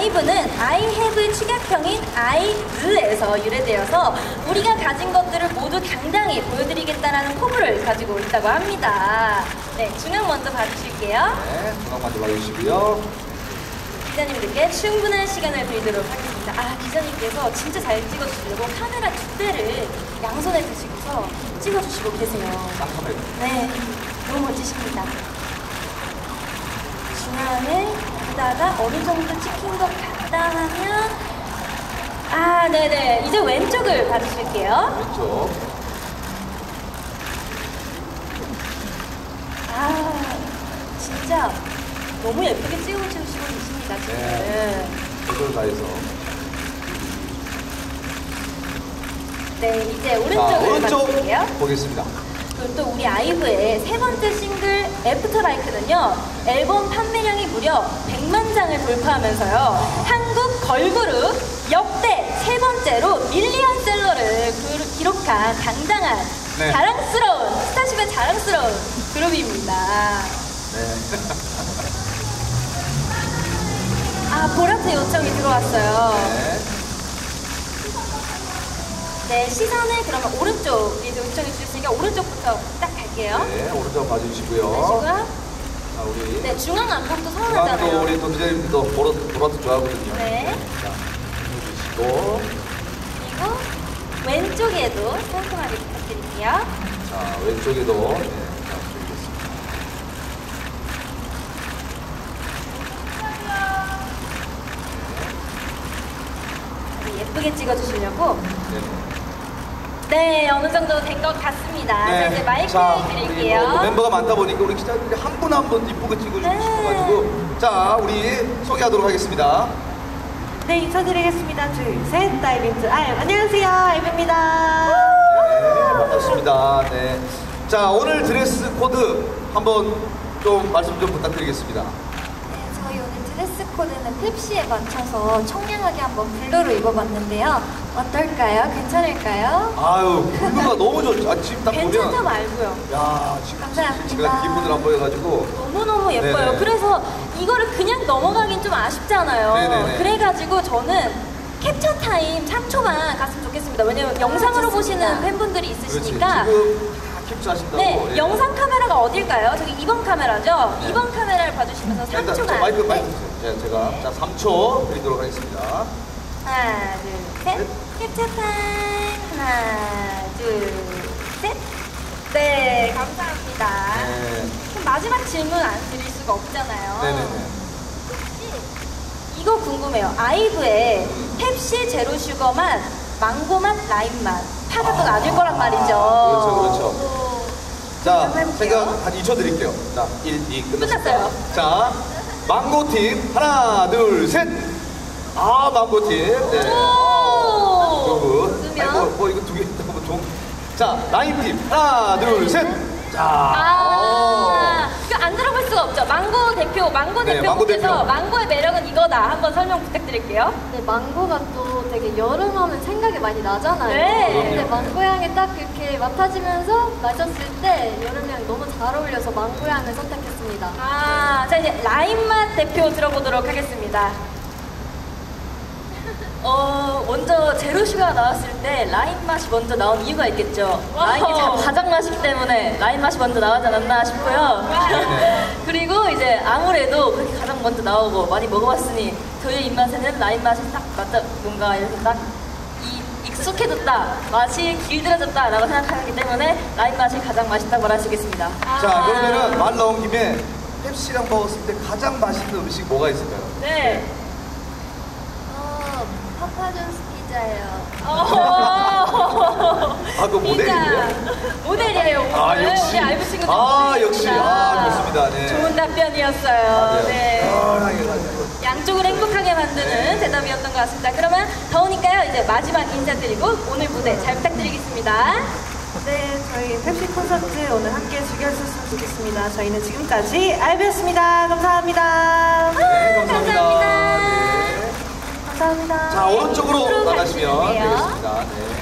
아이브는 I have의 축약형인 I브에서 유래되어서 우리가 가진 것들을 모두 당당히 보여드리겠다라는 포부를 가지고 있다고 합니다. 네, 중앙 먼저 봐주실게요. 네, 중앙 먼저 봐주시고요. 기자님들께 충분한 시간을 드리도록 하겠습니다. 아, 기자님께서 진짜 잘 찍어주시려고 카메라 두 대를 양손에 드시고서 찍어주시고 계세요. 쌍카메라. 네, 너무 멋지십니다. 중앙 을 보다가 어느 정도 찍힌 것 같다 하면 아, 네네. 이제 왼쪽을 봐주실게요. 왼쪽. 아, 진짜 너무 예쁘게 찍어 주시고 계십니다, 지금. 네. 최선을 다해서. 네, 이제 자, 오른쪽을 오른쪽 봐주실게요. 보겠습니다. 그리고 또 우리 아이브의 세 번째 싱글 애프터라이크는요 앨범 판매량이 무려 100만 장을 돌파하면서요 한국 걸그룹 역대 세 번째로 밀리언셀러를 그- 기록한 당당한 네. 자랑스러운 스타쉽의 자랑스러운 그룹입니다. 네. 아 보라트 요청이 들어왔어요. 네. 네 시선을 그러면 오른쪽에서 요청해 주셨으니까 오른쪽부터 딱 갈게요. 네, 오른쪽 봐주시고요. 자, 우리. 네 중앙 중앙도 서운하잖아요. 우리 또 기자님들도 보라, 보라도 좋아하거든요. 네. 자, 해주시고. 그리고 왼쪽에도 꼼꼼하게 부탁드릴게요. 자, 왼쪽에도. 네, 자, 보겠습니다. 네, 예쁘게 찍어주시려고. 네. 네, 어느 정도 된 것 같습니다. 자, 이제 마이크 자, 드릴게요. 뭐 멤버가 많다 보니까 우리 기자님들이 한 분 한 분 이쁘게 찍어주고 네. 싶어가지고. 자, 우리 소개하도록 하겠습니다. 네, 인사드리겠습니다. 둘, 셋, DIVE into IVE. 안녕하세요, 아이브입니다. 네, 반갑습니다. 네. 자, 오늘 드레스 코드 한번 좀 말씀 좀 부탁드리겠습니다. 펩시에 맞춰서 청량하게 한번 블루로 입어봤는데요. 어떨까요? 괜찮을까요? 아유, 블루가 너무 좋죠. 아, 지금 딱 괜찮죠 보면. 말고요. 야, 지금 감사합니다. 제가 기분을 안 보여가지고. 너무너무 예뻐요. 네네. 그래서 이거를 그냥 넘어가긴 좀 아쉽잖아요. 네네네. 그래가지고 저는 캡처 타임 3초만 갔으면 좋겠습니다. 왜냐면 영상으로 보시는 팬분들이 그렇지. 있으시니까. 지금 다 캡처하신다고. 네, 예. 영상 카메라가 어딜까요? 저기 2번 카메라죠? 네. 2번 카메라를 봐주시면서 자, 일단 3초만. 저 마이크, 마이크 네. 네, 제가. 자, 3초 드리도록 하겠습니다. 하나, 둘, 셋. 캡처 타임. 하나, 둘, 셋. 네, 감사합니다. 네. 그럼 마지막 질문 안 드릴 수가 없잖아요. 네네네. 이거 궁금해요. 아이브의 펩시 제로 슈거 맛, 망고 맛, 라임 맛. 아, 아닐 거란 말이죠. 그렇죠, 그렇죠. 자, 해볼게요. 제가 한 2초 드릴게요. 자, 1, 2, 끝났습니다. 끝났어요. 자, 망고팀. 하나, 둘, 셋. 아, 망고팀. 네. 오! 웃으면? 아이고, 뭐, 이거 두 개, 너무 종. 자, 라임팀. 하나, 둘, 셋. 자. 아, 수가 없죠. 망고 대표, 망고 네, 대표 망고 분께서 대표. 망고의 매력은 이거다. 한번 설명 부탁드릴게요. 네, 망고가 또 되게 여름 하면 생각이 많이 나잖아요. 네. 근데 망고 향이 딱 이렇게 맡아지면서 마셨을 때 여름 향이 너무 잘 어울려서 망고 향을 선택했습니다. 아, 자 이제 라임 맛 대표 들어보도록 하겠습니다. 어, 먼저 zero sugar 나왔을 때 라임 맛이 먼저 나온 이유가 있겠죠. 라임이 자- 가장 맛있기 때문에 라임 맛이 먼저 나오지 않았나 싶고요. 그리고 이제 아무래도 그렇게 가장 먼저 나오고 많이 먹어봤으니 저희 입맛에는 라임 맛이 딱 맞다 뭔가 이렇게 딱 이, 익숙해졌다 맛이 길들여졌다 라고 생각하기 때문에 라임 맛이 가장 맛있다고 말할 수 있겠습니다. 자, 그러면은 말 나온 김에 펩시랑 먹었을 때 가장 맛있는 음식 뭐가 있을까요? 네. 어, 파파존스 피자예요. 어. 아, 그거 모델이에요? 모델이에요. 오늘. 아, 역시. 우리 알부 친구들. 아, 모델입니다. 역시. 아, 좋습니다. 네. 좋은 답변이었어요. 네. 시원하게 가지고. 양쪽을 행복하게 만드는 대답이었던 것 같습니다. 그러면 더우니까요. 이제 마지막 인사드리고 오늘 무대 잘 부탁드리겠습니다. 네, 저희 펩시 콘서트 오늘 함께 즐겨주셨으면 좋겠습니다. 저희는 지금까지 아이브였습니다. 감사합니다. 네, 감사합니다. 감사합니다. 네. 감사합니다. 자, 오른쪽으로 나가시면. 되겠습니다. 네.